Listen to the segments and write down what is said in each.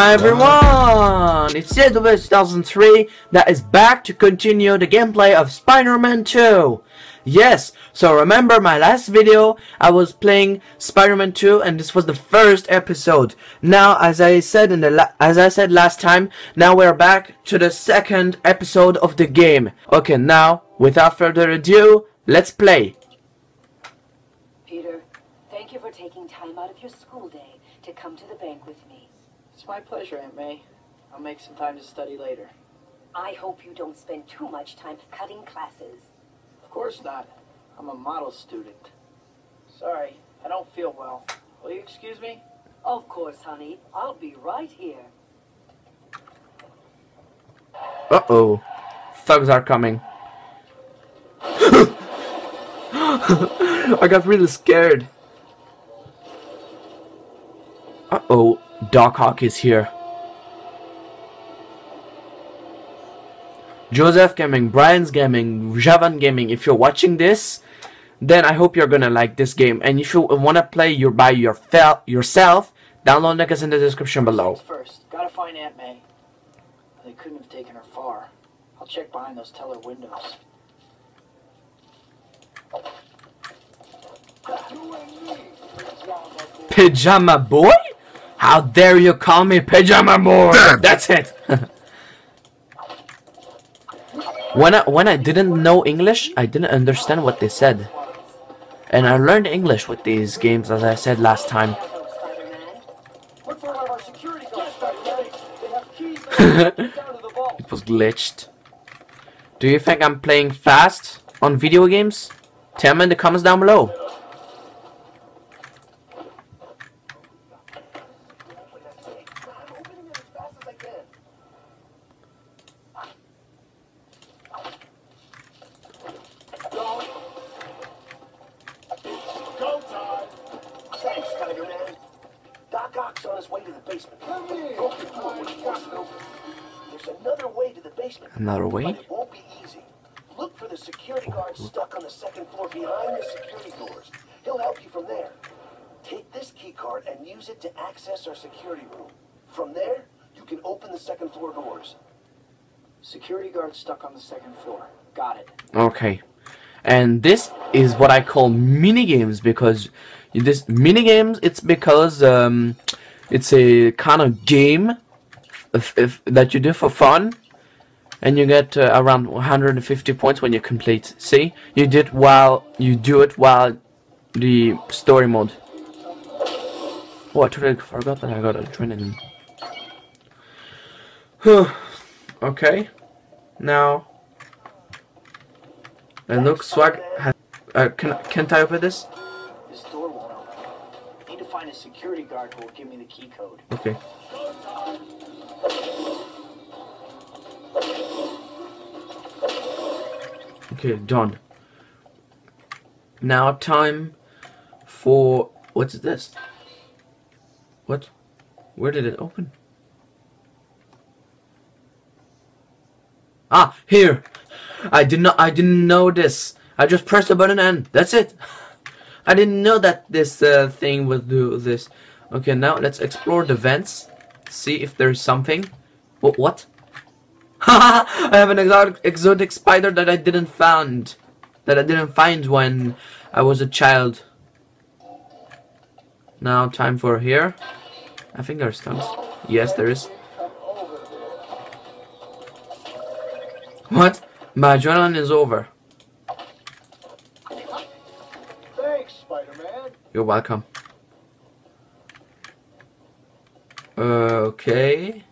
Hi everyone! It's JW2003 that is back to continue the gameplay of Spider-Man 2. Yes, so remember my last video, I was playing Spider-Man 2 and this was the first episode. Now, as I said in the as I said last time, now we're back to the second episode of the game. Okay, now, without further ado, let's play. Peter, thank you for taking time out of your school day to come to the bank with me. It's my pleasure, Aunt May. I'll make some time to study later. I hope you don't spend too much time cutting classes. Of course not. I'm a model student. Sorry, I don't feel well. Will you excuse me? Of course, honey. I'll be right here. Uh-oh. Thugs are coming. I got really scared. Uh-oh. Doc Ock is here. Joseph Gaming, Brian's Gaming, Javan Gaming, if you're watching this, then I hope you're gonna like this game. And if you wanna play your by your fel yourself, download link is in the description below. First, gotta find Aunt May. They couldn't have taken her far. I'll check behind those teller windows. Pajama Boy? How dare you call me Pajama Boy? That's it. when I when I didn't know English, I didn't understand what they said. And I learned English with these games as I said last time. Hello, Spider-Man. Look for one of our security guards, Spider-Man. They have keys that lead down to the vault. It was glitched. Do you think I'm playing fast on video games? Tell me in the comments down below. Doc Ock's on his way to the basement. Come here. Open the door when he wants open. There's another way to the basement. Another way? But it won't be easy. Look for the security guard stuck on the second floor behind the security doors. He'll help you from there. Take this key card and use it to access our security room. From there, you can open the second floor doors. Security guard stuck on the second floor. Got it. Okay. And this is what I call mini games because this mini games it's because um, it's a kind of game if, if, that you do for fun and you get uh, around 150 points when you complete. See? You did while you do it while the story mode. Oh, I totally forgot that I got adrenaline. okay. Now and look, Swag has. Uh, can can't I open this? This door won't open. Need to find a security guard who will give me the key code. Okay. Okay, done. Now time for what's this? What? Where did it open? Ah, here. I did not. I didn't know this. I just pressed the button and that's it. I didn't know that this uh, thing would do this. Okay, now let's explore the vents. See if there's something. What? What? I have an exotic, exotic spider that I didn't found. That I didn't find when I was a child. Now time for here. I think there's tons. Yes, there is. What? My adrenaline is over. Thanks, Spider-Man. You're welcome. Okay.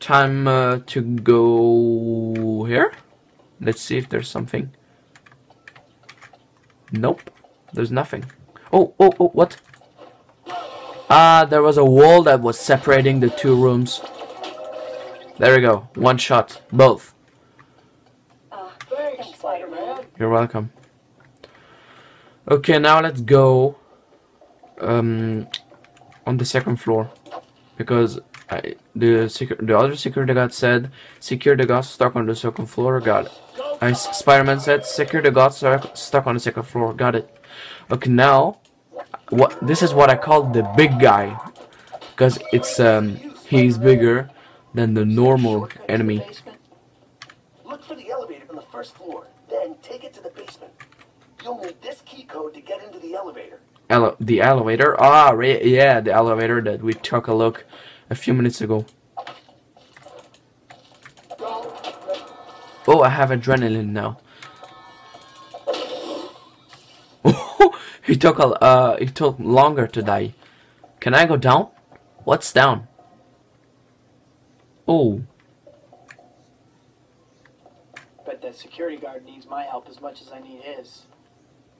Time uh, to go here. Let's see if there's something. Nope. There's nothing. Oh, oh, oh, what? Ah, there was a wall that was separating the two rooms. There we go. One shot. Both. You're welcome. Okay, now let's go um, on the second floor because I, the the other security guard said secure the guards stuck on the second floor. Got it. Spider-Man said secure the guards stuck stuck on the second floor. Got it. Okay, now what? This is what I call the big guy. because it's um he's bigger than the normal Shortcut to the enemy. Look for the elevator on the first floor, then take it to the basement. You'll need this key code to get into the elevator. Ele- the elevator. Ah, right, yeah, the elevator that we took a look a few minutes ago. Oh, I have adrenaline now. he took a uh, it took longer to die. Can I go down? What's down? Oh, Bet that security guard needs my help as much as I need his.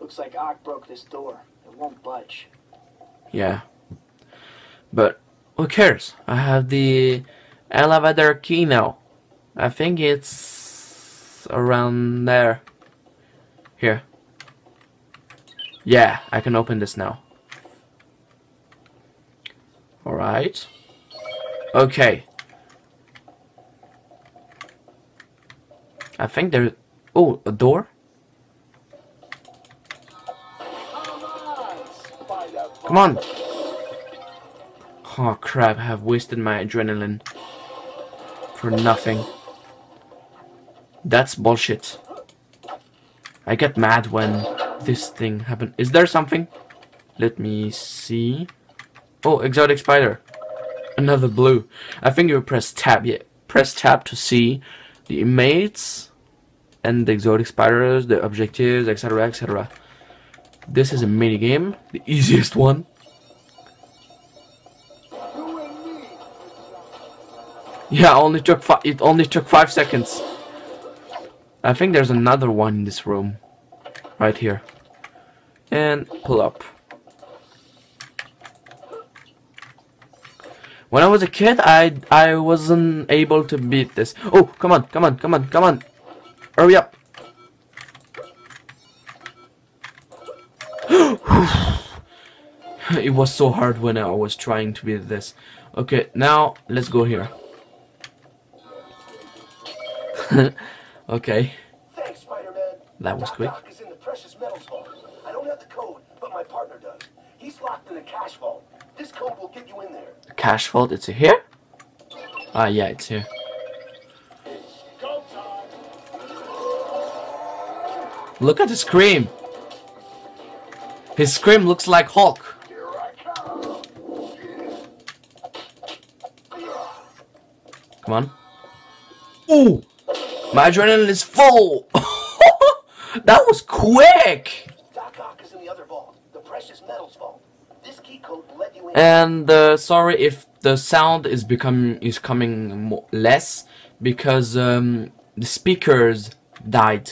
Looks like Ock broke this door. It won't budge. yeah. But who cares? I have the elevator key now. I think it's around there. Here. Yeah, I can open this now. Alright. Okay. I think there. Oh, a door? Come on! Oh crap, I have wasted my adrenaline. For nothing. That's bullshit. I get mad when this thing happen. Is there something? Let me see. Oh, exotic spider. Another blue. I think you press tab. Yeah, press tab to see the inmates and the exotic spiders, the objectives, etc., etc. This is a mini game, the easiest one. Yeah, only took it only took five seconds. I think there's another one in this room, right here. And pull up. When I was a kid, I I wasn't able to beat this. Oh, come on, come on, come on, come on! Hurry up! it was so hard when I was trying to beat this. Okay, now let's go here. okay, Thanks, Spider-Man. that was Doc quick. Ock is in the precious metals vault. I don't have the code, but my partner does. He's locked in the cash vault. This code will get you in there. Cash vault, it's here? Ah, yeah, it's here. Look at the scream! His scream looks like Hulk. Come on. Ooh! My adrenaline is full! that was quick! Doc Ock is in the other vault, the precious metals vault. This key code will let you in. And uh, sorry if the sound is becoming is coming mo- less because um, the speakers died.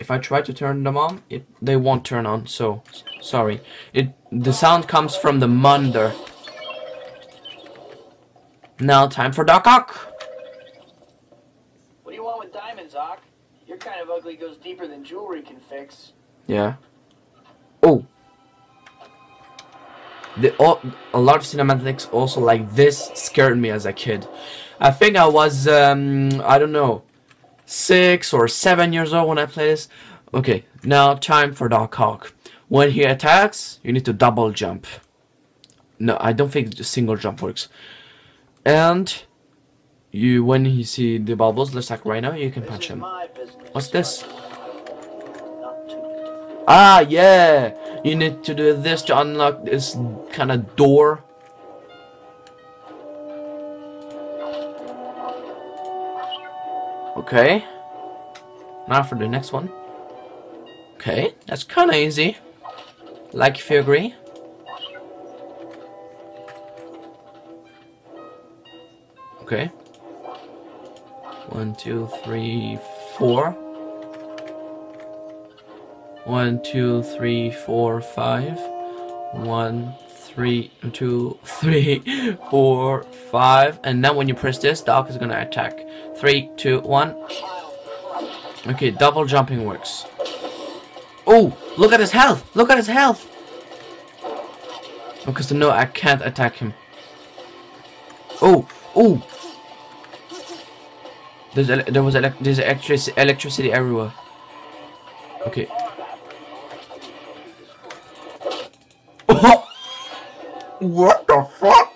If I try to turn them on, it they won't turn on. So sorry. It the sound comes from the monitor. Now time for Doc Ock. What do you want with diamonds, Ock? Your kind of ugly goes deeper than jewelry can fix. Yeah. Oh. The oh, a lot of cinematics also like this scared me as a kid. I think I was um I don't know six or seven years old when I played this. Okay, now time for Doc Ock. When he attacks, you need to double jump. No, I don't think single jump works. And you when you see the bubbles, let's like right now, you can punch him. What's this? Ah, yeah. You need to do this to unlock this kind of door. Okay. Now for the next one. Okay, that's kind of easy. Like if you agree. Okay. One, two, three, four. One, two, three, four, five. One, three, two, three, four, five. And then when you press this, Doc is gonna attack. Three, two, one. Okay, double jumping works. Oh, look at his health! Look at his health! Because no, I can't attack him. Oh, oh! There's there was there's electric- electricity everywhere. Okay. What the fuck?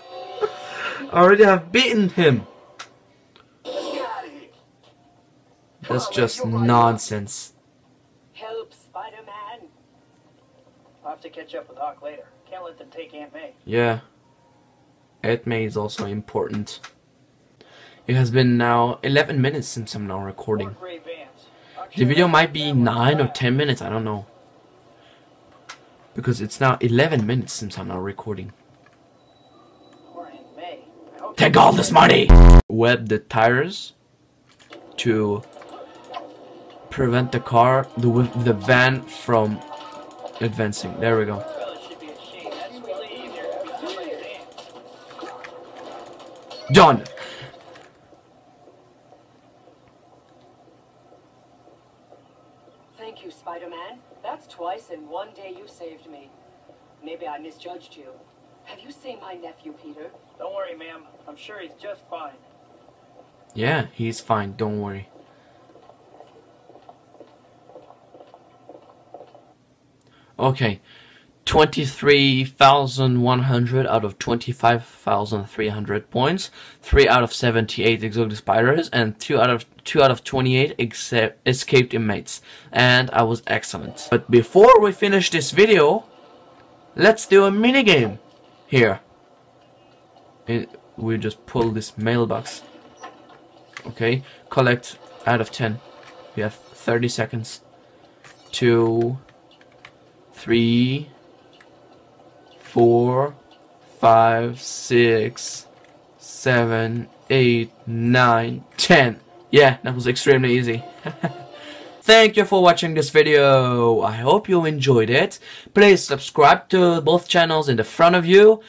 I already have beaten him. Get out of here. That's just nonsense. Help, Spider-Man. I'll have to catch up with Ock later. Can't let them take Aunt May. Yeah. Aunt May is also important. It has been now 11 minutes since I'm now recording. Or Gray Vans. I'm The video might be 9 or 10 minutes, I don't know. Because it's now 11 minutes since I'm now recording. Or Aunt May. I hope Take all this money! Web the tires to prevent the car, the, wi- the van from advancing. There we go. Fellas should be ashamed. That's really easier than somebody's aunt. Done! Thank you, Spider-Man. That's twice in one day you saved me. Maybe I misjudged you. Have you seen my nephew, Peter? Don't worry, ma'am. I'm sure he's just fine. Yeah, he's fine, don't worry. Okay, 23,100 out of 25,300 points, 3 out of 78 exotic spiders, and 2 out of 2 out of 28 except escaped inmates. And I was excellent. But before we finish this video, let's do a minigame here. It, we just pull this mailbox. Okay, collect out of 10. We have 30 seconds. Two, three, four, five, six, seven, eight, nine, ten. Yeah, that was extremely easy. Thank you for watching this video. I hope you enjoyed it. Please subscribe to both channels in the front of you.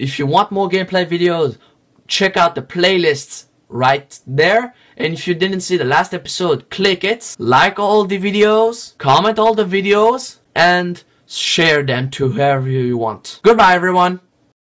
If you want more gameplay videos, check out the playlists right there. And if you didn't see the last episode, click it, like all the videos, comment all the videos, and share them to whoever you want. Goodbye everyone!